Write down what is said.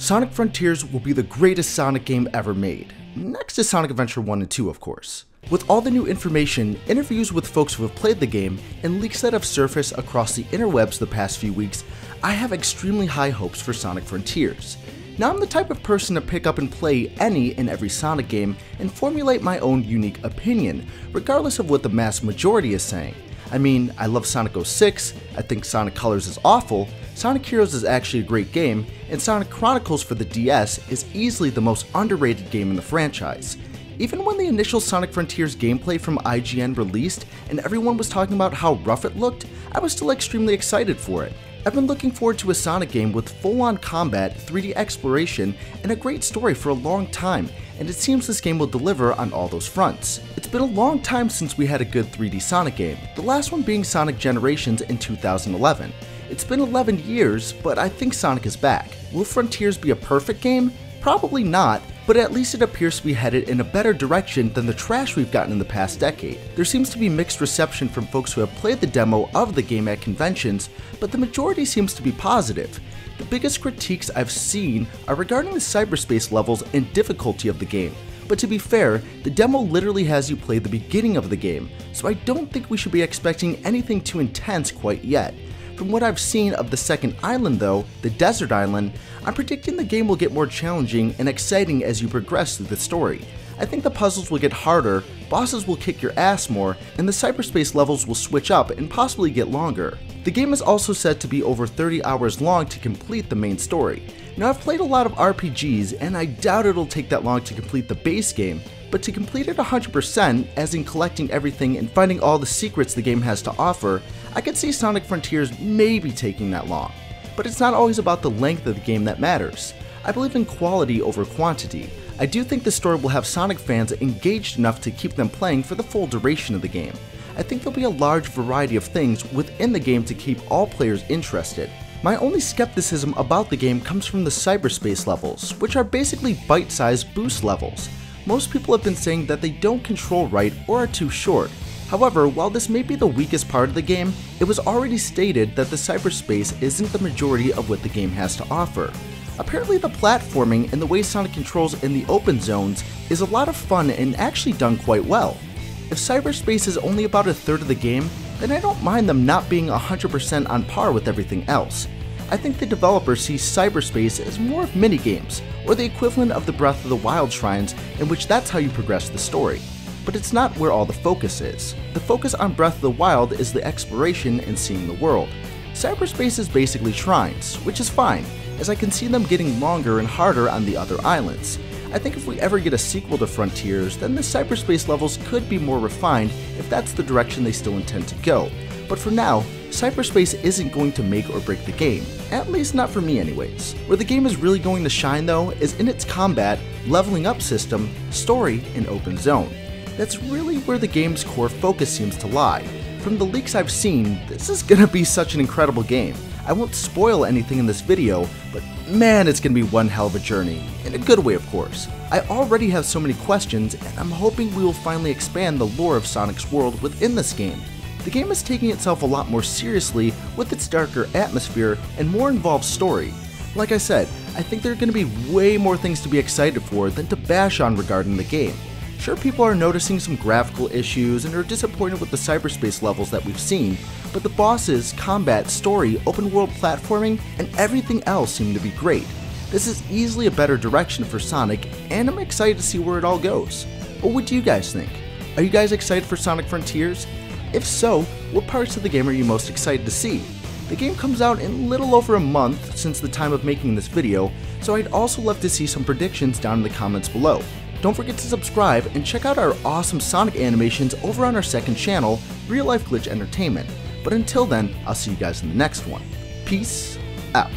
Sonic Frontiers will be the greatest Sonic game ever made. Next to Sonic Adventure 1 and 2, of course. With all the new information, interviews with folks who have played the game, and leaks that have surfaced across the interwebs the past few weeks, I have extremely high hopes for Sonic Frontiers. Now I'm the type of person to pick up and play any and every Sonic game and formulate my own unique opinion, regardless of what the mass majority is saying. I mean, I love Sonic 06, I think Sonic Colors is awful, Sonic Heroes is actually a great game, and Sonic Chronicles for the DS is easily the most underrated game in the franchise. Even when the initial Sonic Frontiers gameplay from IGN released and everyone was talking about how rough it looked, I was still extremely excited for it. I've been looking forward to a Sonic game with full-on combat, 3D exploration, and a great story for a long time, and it seems this game will deliver on all those fronts. It's been a long time since we had a good 3D Sonic game, the last one being Sonic Generations in 2011. It's been 11 years, but I think Sonic is back. Will Frontiers be a perfect game? Probably not, but at least it appears to be headed in a better direction than the trash we've gotten in the past decade. There seems to be mixed reception from folks who have played the demo of the game at conventions, but the majority seems to be positive. The biggest critiques I've seen are regarding the cyberspace levels and difficulty of the game. But to be fair, the demo literally has you play the beginning of the game, so I don't think we should be expecting anything too intense quite yet. From what I've seen of the second island though, the desert island, I'm predicting the game will get more challenging and exciting as you progress through the story. I think the puzzles will get harder, bosses will kick your ass more, and the cyberspace levels will switch up and possibly get longer. The game is also said to be over 30 hours long to complete the main story. Now I've played a lot of RPGs and I doubt it'll take that long to complete the base game, but to complete it 100%, as in collecting everything and finding all the secrets the game has to offer, I could see Sonic Frontiers maybe taking that long. But it's not always about the length of the game that matters. I believe in quality over quantity. I do think the story will have Sonic fans engaged enough to keep them playing for the full duration of the game. I think there'll be a large variety of things within the game to keep all players interested. My only skepticism about the game comes from the cyberspace levels, which are basically bite-sized boost levels. Most people have been saying that they don't control right or are too short, However, while this may be the weakest part of the game, it was already stated that the cyberspace isn't the majority of what the game has to offer. Apparently the platforming and the way Sonic controls in the open zones is a lot of fun and actually done quite well. If cyberspace is only about a third of the game, then I don't mind them not being 100% on par with everything else. I think the developer sees cyberspace as more of minigames, or the equivalent of the Breath of the Wild shrines in which that's how you progress the story but it's not where all the focus is. The focus on Breath of the Wild is the exploration and seeing the world. Cyberspace is basically shrines, which is fine, as I can see them getting longer and harder on the other islands. I think if we ever get a sequel to Frontiers, then the cyberspace levels could be more refined if that's the direction they still intend to go. But for now, cyberspace isn't going to make or break the game, at least not for me anyways. Where the game is really going to shine though is in its combat, leveling up system, story, and open zone that's really where the game's core focus seems to lie. From the leaks I've seen, this is gonna be such an incredible game. I won't spoil anything in this video, but man, it's gonna be one hell of a journey. In a good way, of course. I already have so many questions, and I'm hoping we will finally expand the lore of Sonic's world within this game. The game is taking itself a lot more seriously with its darker atmosphere and more involved story. Like I said, I think there are going to be way more things to be excited for than to bash on regarding the game. Sure, people are noticing some graphical issues and are disappointed with the cyberspace levels that we've seen, but the bosses, combat, story, open world platforming, and everything else seem to be great. This is easily a better direction for Sonic, and I'm excited to see where it all goes. But what do you guys think? Are you guys excited for Sonic Frontiers? If so, what parts of the game are you most excited to see? The game comes out in little over a month since the time of making this video, so I'd also love to see some predictions down in the comments below. Don't forget to subscribe and check out our awesome Sonic animations over on our second channel, Real Life Glitch Entertainment. But until then, I'll see you guys in the next one. Peace out.